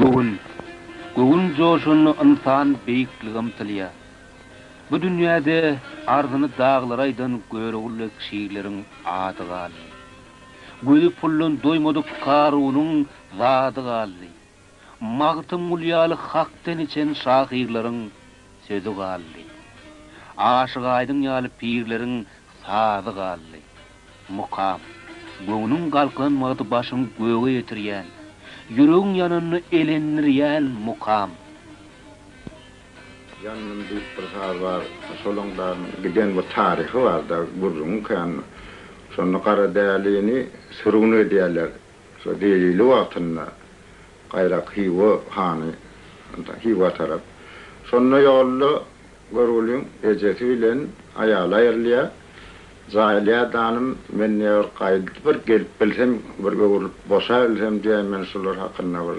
Göwün. Göwün joşanly ynsan beýiklige ymtylýar. Bu dünýäde arzyny daglara aýdan Görogulbeg şiirleriň ady galdy. Gözi puldan doýmadyk Karunyň zady galdy. Magtymguly ýaly hakdan içen şahyrlaryň sözi galdy. Aşyk Aýdyň ýaly pirleriň sazy galdy. Mukam, göwnüň galkynan wagty başyň göge ýetirýän, ýüregiň ýananda elendirýän mukam. Ýangyn diýip bir saz bar. Şolaň dal giden bir taryhy bar-da, gürrüňi kän. Şonda Garadälini sürgün edýärler. Şo Delili wagtynda gaýrak Hywa hany Hywa tarap. Şonda ýolda Görgüliň ejesi bilen aýaly aýrylýar. Jaýylýar danym, men ne bir gaýdyp bir gelip bilsem, bir öwrülip boşabilsem diýýän, men şular hakynda bir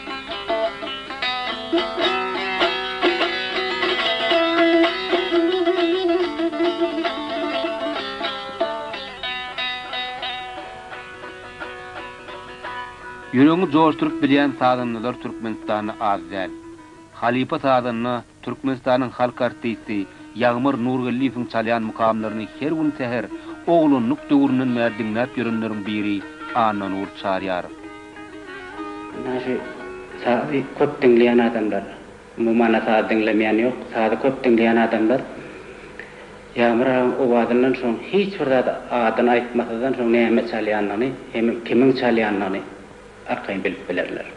Ýüregiňi joşduryp bilýän sazandalar Türkmenistanda az däl. Halypa sazanda Türkmenistanyň halk artisti Ýagmyr Nurgeldiýewiň çalýan mukamlaryny her gün säher oglanlyk döwründen bäri diňläp ýörenleriň biri Annanur Çaryýarow. Ynha şu sazy köp diňleýän adamlar, umuman-a saz diňlemeýän ýok, sazy köp diňleýän adamlar Ýagmyr agaň owazyndan soň hiç bir zady adyny aýtmasyzdan soň näme çalýanyny hemem kimiň çalýanyny arkaýyn bilip bilerler.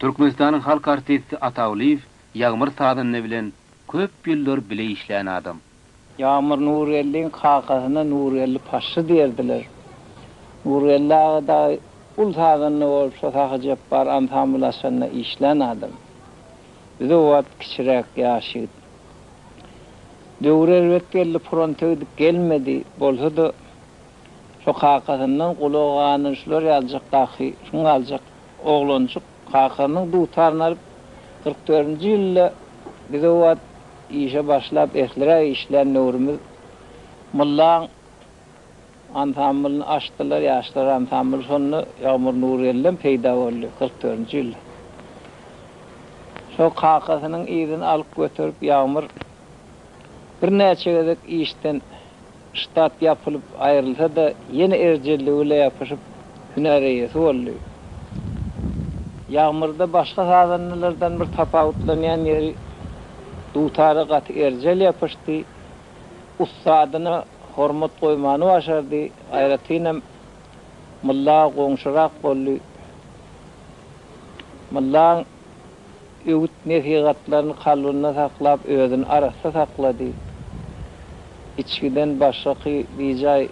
Türkmenistanyň halk artisti Atawlyýew Ýagmyr sazanda bilen köp ýyllar bile işlän adam. Ýagmyr Nurgeldiň kakasyna Nurgeldi paşşy diýerdiler. Nurgeldi aga dagy uly sazanda bolup şo Sahy Jepbar ansambl açanda işlän adam. Biz o wagt kiçiräk ýaş ýigit. Döwür erbet geldi, fronta gidip gelmedi. Bolsa-da. Şo kakasyndan gulagy ganyr şular ýalyjak dahy şuň galjak oglanjyk kakasynyň dutaryny alyp kyrk dördünji ýylda biz o wagt işe başlap ertiräk işlän döwrümiz Mullaň ansamblini açdylar ýaşlar ansambly şonda Ýagmyr Nurgeldem peýda boldy kyrk dördünji ýylda şo kakasynyň yzyny alyp göterip Ýagmyr. Birnäçe gezek işden ştat ýapylyp aýrylsa-da, ýene erjelligi bile ýapyşyp, hünär eýesi boldy. Ýagmyrda başga sazandalardan bir tapawutlanýan ýeri, dutara gaty erjel ýapyşdy, ussadyna hormat goýmany başardy, aýratynam Mylla goňşyrak boldy. Myllaň. öwüt-nesihatlaryny kalbynda saklap, özüni arassa saklady. Içgiden başgaky bijaý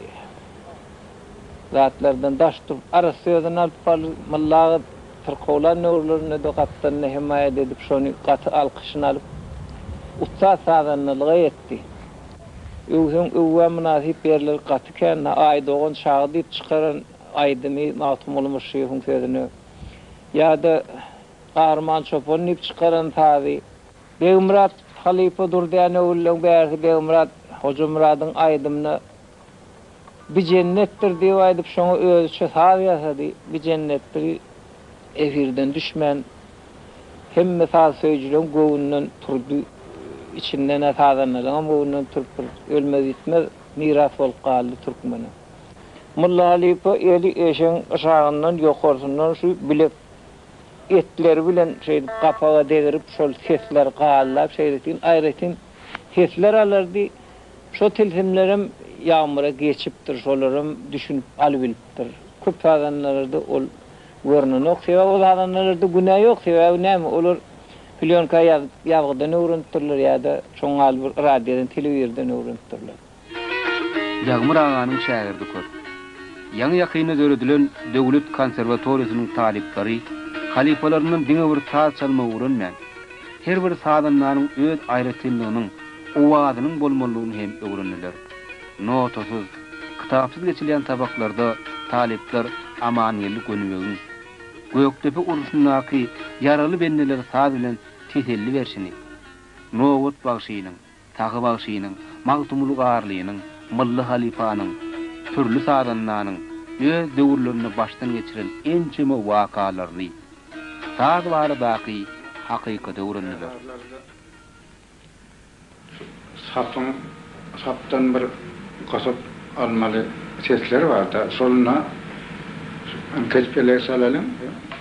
zatlardan daş turup, arassa özüni alyp bardy. Molla aga syrkawlan döwürlerinde-de gapdalynda hemaýat edip, şony gaty alkyşyna alyp, ussat sazandalyga ýetdi. Öwseň öwgä mynasyp ýerleri gaty kände, Aýdogan çagy diýip çykaran aýdymy Magtymguly Myşşyýewiň sözüne ýa-da Gahryman Çopan diýip çykaran sazy Begmyrat halypa Durdäne öwrülen bärki Begmyrat Hojamyradyň aýdymyna Bijennetdir diýip aýdyp şoňa özüçe saz ýasady. Bijennetdigi efirden düşmän hemme saz söýüjileň göwünden turdy. Içinden-ä sazandalaryňam göwünden turup bir ölmez-ýitmez miras bolup galdy türkmene. Molla halypa eli eşegiň yşagyndan ýokarsyndan şu bilek etleri bilen şeýdip gapaga degirip şol sesler gallap şeýletin aýratyn sesler alardy. Şo tilsimlerem Ýagmyra geçipdir, şolaram düşünip alybilipdir. Köp sazandalarda ol görnenok. Sebäbi ol sazandalarda günä ýok. Sebäbi näme, olar plýonka ýazyp ýazgydan öwrenipdirler ýa-da şoňňaly bir radiodan, telewizordan öwrenipdirler. Ýagmyr aganyň şägirdi köp. Ýaňy-ýakynda döredilen döwlet konserwatoriýasynyň talyplary halypalaryndan diňe bir saz çalmagy öwrenmän, her bir sazandanyň öz aýratynlygynyň, owazynyň bolmalydygyny hem öwrendiler. Notasyz, kitapsyz geçilýän sabaklarda talyplar Amangeldi Gönübegiň Gökdepe urşundaky ýaraly bendeleri saz bilen teselli berşini, Nobat bagşynyň, Sahy bagşynyň, Magtymguly Garlynyň, Mylly halypanyň, Pürli sazandanyň öz döwürlerinde başdan geçiren ençeme wakalaryny, saz baradaky hakykaty öwrendiler. Sapyň sapdan bir gosup almaly sesleri bar-da, şoluna kesip elek salalyň.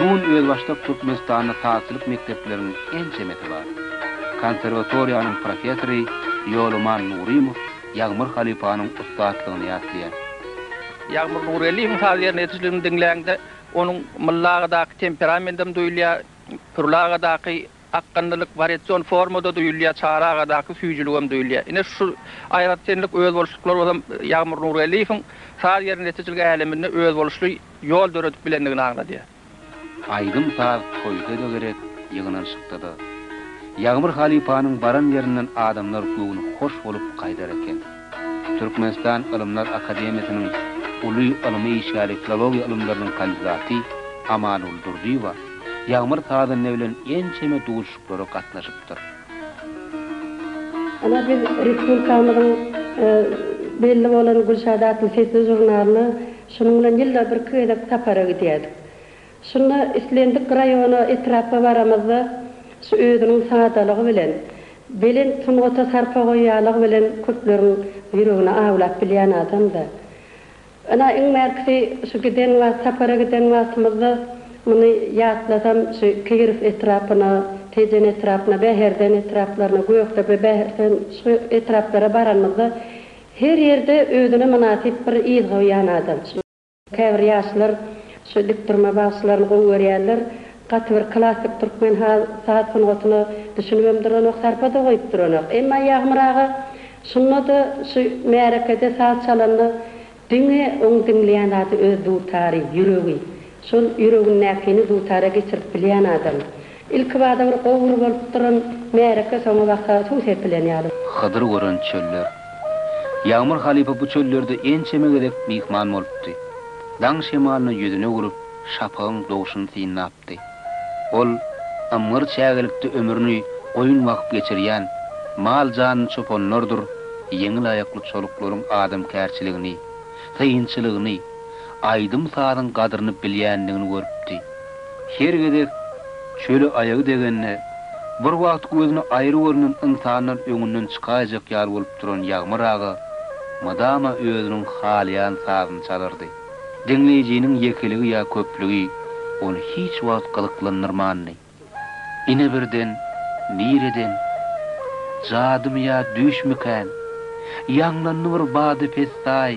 Bu gün özbaşdak Türkmenistanda sazçylyk mekdepleriniň ençemesi bar. Konserwatoriýanyň professory Ýoluman Nurymow Ýagmyr halypanyň ussatlygyny ýatlaýar. Ýagmyr Nurgeldiýewiň saz ýerine ýetişligini diňläňde, onuň Mylly agadaky temperament hem duýulýar, Pürli agadaky akgynlylyk, wariasion forma-da duýulýar, Çary agadaky süýjülik hem duýulýar. Ine, şu aýratynlyk, özboluşlyklar bolsam Ýagmyr Nurgeldiýewiň saz ýerine ýetişijilik äleminde özboluşly ýol döredip bilendigini aňladýar. Aýdym-saz toýda-da gerek, ýygnanyşykda-da. Ýagmyr halypanyň baran ýerinden adamlar göwni hoş bolup gaýdar eken. Türkmenistan Ylymlar akademiýasynyň uly ylmy işgäri filologiýa ylymlarynyň kandidaty Amanguly Durdyýewa Ýagmyr sazanda bilen ençeme duşuşyklara gatnaşypdyr. Ana biz respublikamyzyň belli bolan Gülşat atly sesli žurnalyna Şunuň bilen ýylda birki gezek sapara gidýärdik. Şunda islendik raýona, etrapa baramyzda şu özüniň sadalygy bilen, belent sungata sarpa goýýanlygy bilen köpleriň ýüregini awlap bilýän adam-da. Ynha, iň bärkisi şu giden wagt, sapara giden wagtymyzda muny ýatlasam, şu Kiýerow etrapyna, Tejen etrapyna, Bäherden etraplaryna, Gökdepe, Bäherden şu etraplara baranymyzda, Her ýerde özüne mynasyp bir yz goýýan adam. Käbir ýaşlar şu dikdurma bagşylaryny gowy görýärler. Gaty bir klassyk türkmen hal saz sungatyna düşünibem duranok, sarpa-da goýup duranok. Emma Ýagmyr aga şunda-da şu märekede saz çalanda diňe oň diňleýän zady öz dutary, ýüregi. Şol ýüregindäkini dutara geçirip bilýän adam. Ilkibada bir gowur bolup duran märeke soňabaka suw sepilen ýaly. Hydyr gören çöller. Ýagmyr halypa bu çöllerde ençeme gezek myhman bolupdy. Daň şemalyna ýüzün öwrüp, şapygyň doguşyny synlapdy. Ol ymgyr çägelikde ömrüni goýun bakyp geçirýän, mal janly çopanlardyr ýeňil aýakly çoluklaryň adamkärçiligini, synçylygyny, aýdym-sazyň gadyryny bilýändigini görüpdi. her gezek çöle aýagy degende, bir wagt gözüni aýry görnen ynsandan öňünden çykaýjak ýaly bolup duran Ýagmyr aga mydama özüniň halaýan sazyny çalardy. Diňleýjiniň ýekeligi ýa köplügi ony hiç wagt gyzyklandyrmandy. Ine birden, nireden, jadymy ýa düýşmikän, ýaňlandy bir bada pessaý.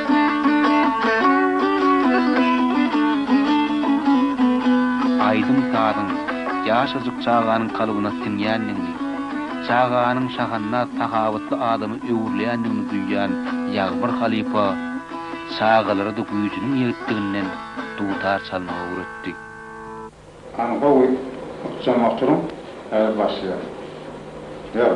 Aýdym-sazyň ýaşajyk çaganyň kalbyna siňýändigini, çaganyň şahanda sahawatly adama öwrülýändigini duýan Ýagbir halypa çagalara-da güýjüniň ýetdiginden dutar çalmagy öwretdi. Hany gowy, ykjam oturyň, häzir başlaýarys. Ýör.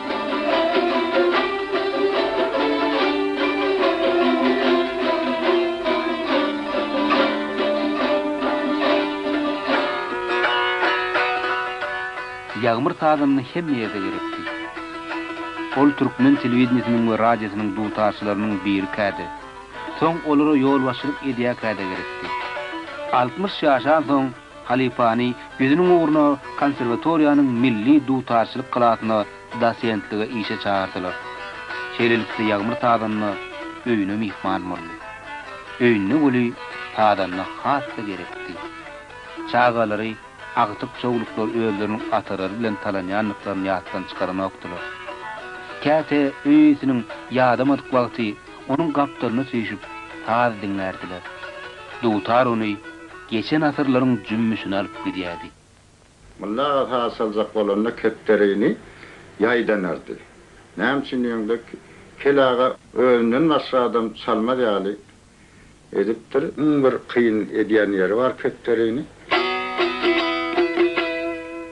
Ýagmyr sazanyny hemme ýerde ýöretdi. Ol türkmen telewideniýesiniň we radiosynyň dutarçylarynyň birikädi. Soň olara ýolbaşçylyk edýärkäde gerekdi. Altmyş ýaşansoň, Halypany ýüzüniň ugruna konserwatoriýanyň milli dutarçylyk klasyna dosentlige işe çagyrdylar. Şeýlelikde Ýagmyr sazanda öýüne myhman boldy. Öýünde weli sazanda has-da gerekdi. Çagalary agtyk-çowluklar özleriniň atalary bilen talanýandyklaryny ýatdan çykaranokdylar. Käte öý eýesiniň ýadamadyk wagty onuň gapdalyna süýşüp saz diňlärdiler. Dutar ony geçen asyrlaryň jümmüşini alyp gidýärdi. Mulla aga saz çaljak bolanda kepderini ýaýdanardy. Näme üçin diýeňde, Kel aga özünden başga adam çalmaz ýaly edipdir. Iň bir kyn edýän ýeri bar kepderini.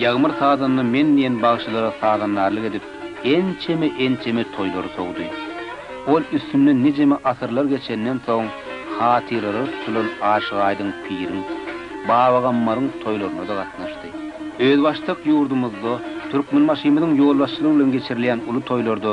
Ýagmyr sazanda men diýen bagşylara sazandarlyk edip, ençeme-ençeme toýlary sowdy. Ol üstünden nijeme asyrlar geçenden soň hatyralara tutulan Aşyk Aýdyň piriň, Baba Gammaryň toýlaryna-da gatnaşdy. Özbaşdak ýurdumyzda, Türkmenbaşymyzyň ýolbaşçylygy bilen geçirilýän uly toýlarda,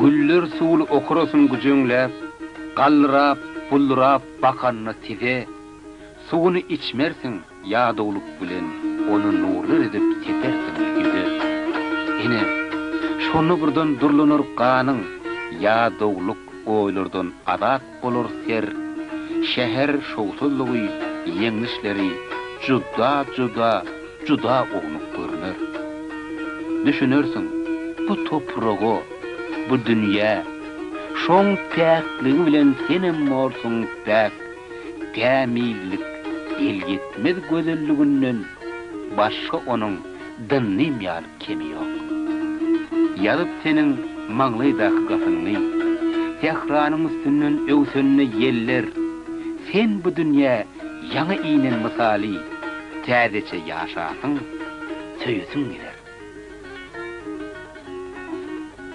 Güller suwly okurasyn güjeňläp, Gallyrap, bullurap bakanda size, Suwuny içmersiň, ýadawlyk bilen Ony nurlar edip sepersiň ýüze. Ine, şonda birden durlanar ganyň, Ýadawlyk oýlardan azat, bolar ser. Şäher şowsuzlygy, ýeňlişleri juda, juda, juda ownuk görner. Düşünersiň, bu topraga, bu dünýä, şoň päkligi bilen senem borsuň päk, kämillik, elýetmez gözelliginden başga onuň dynnym ýal kemi ýok. Ýazyp seniň maňlaýdaky gasyňy, Sähranyň üstünden öwsende ýeller, Sen bu dünýä ýaňy inen mysaly, Täzeçe ýaşasyň, söýesiň geler.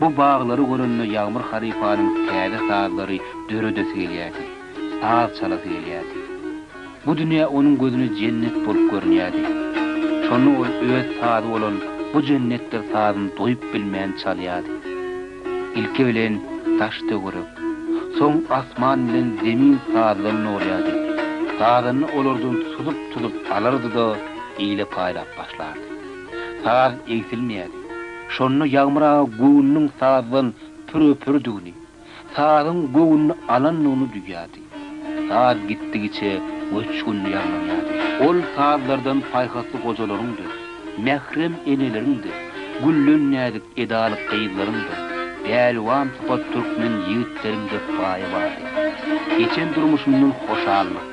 Bu baglary görende Ýagmyr halypanyň täze sazlary döredesi gelýärdi, saz çalasy gelýärdi. Bu dünýä onuň gözüne jennet bolup görünýärdi. Şonda ol öz sazy bolan Bu jennetdir sazyny doýup bilmän çalýardy. Ilki bilen daş-töwerek, soň asman bilen zemin sazdan dolýardy. Sazanyny olardan tuzup-tuzup alardy-da, ile paýlap başlardy. Saz egsilmeýärdi. Şonda Ýagmyr aga göwnüniň sazdan püre-pürdigini, sazyň göwnüni alandygyny duýýardy. Saz gitdigiçe göçgünli ýaňlanýardy. Ol sazlardan paýhasly gojalaryňdyr, mährem eneleriňdir, gülden näzik edaly gyzlaryňdyr, pälwan sypat türkmen ýigitleriňdir paýy bardy. Geçen durmuşymdan hoşallyk.